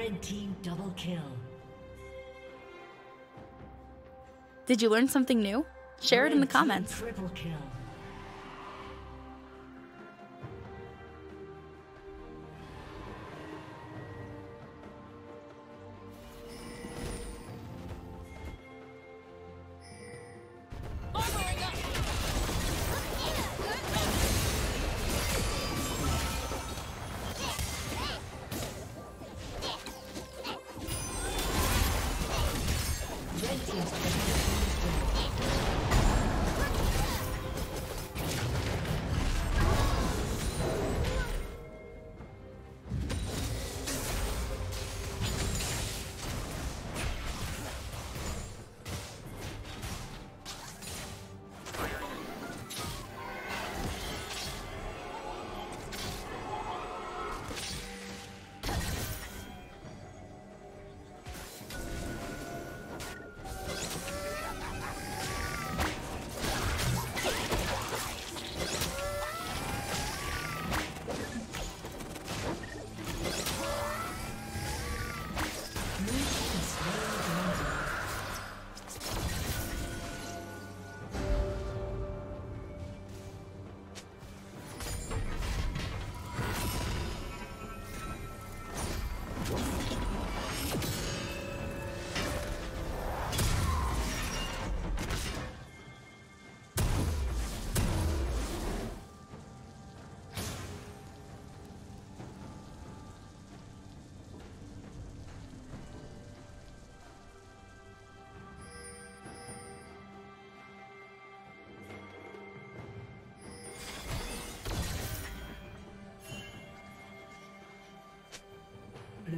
Red team double kill. Did you learn something new? Share it in the Red comments. Triple kill.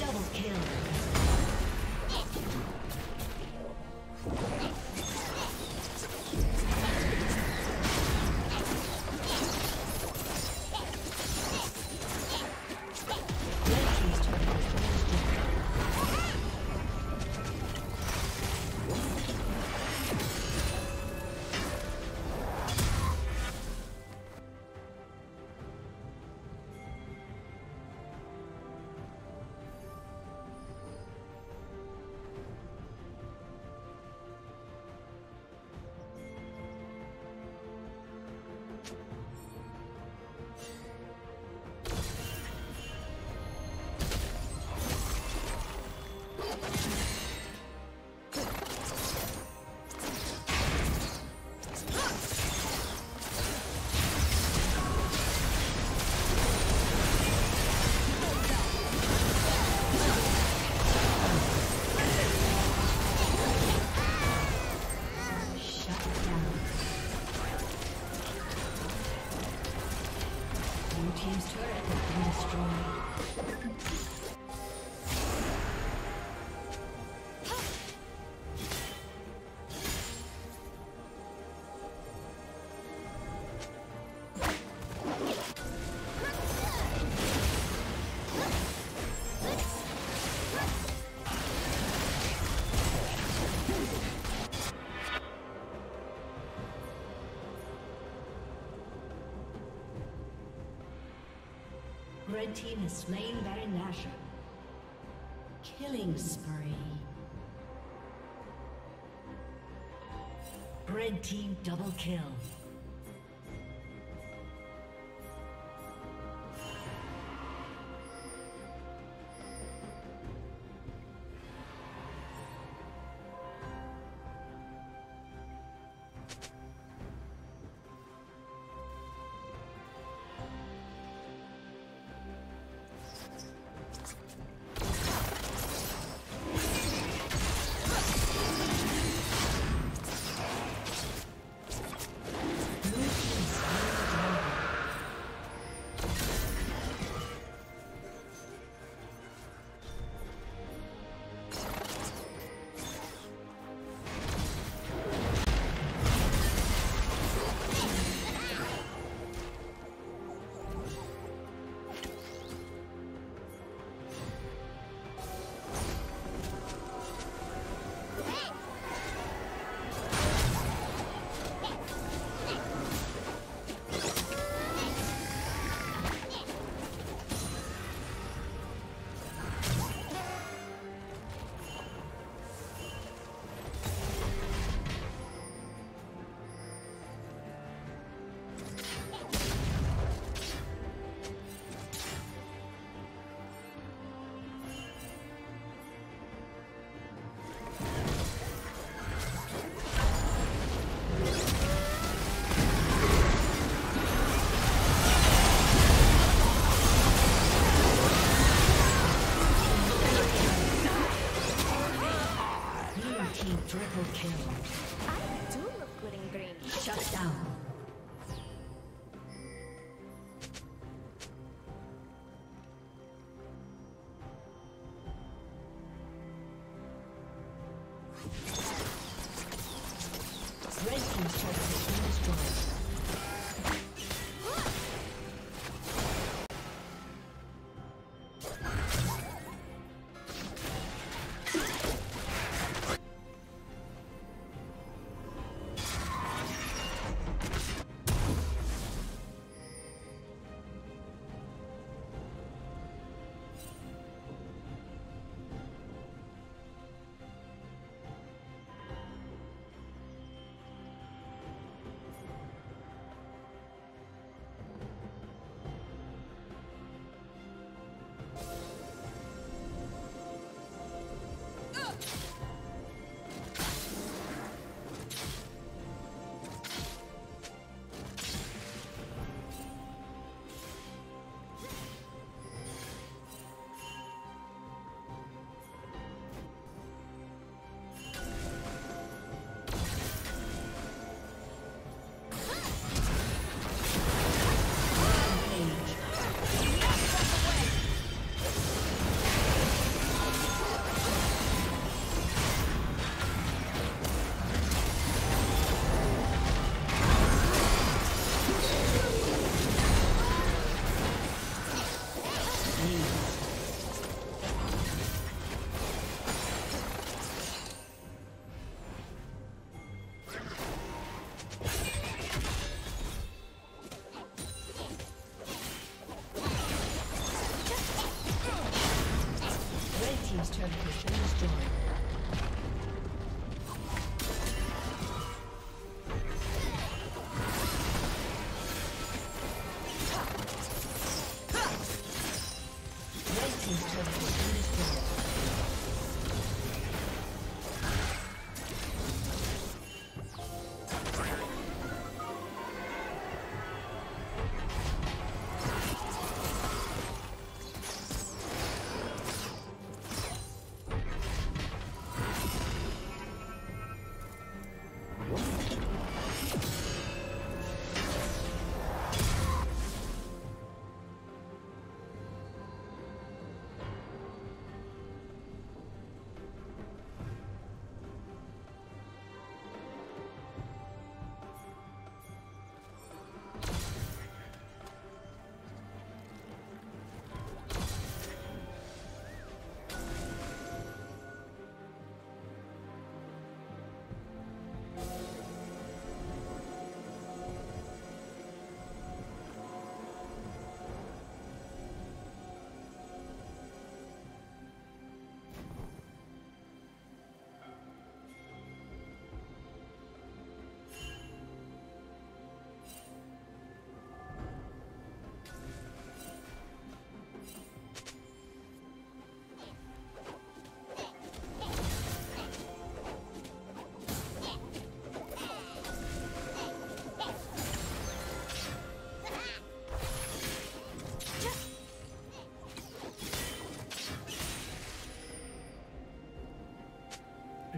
Double kill. Red team has slain Baron Nashor. Killing spree. Red team double kill.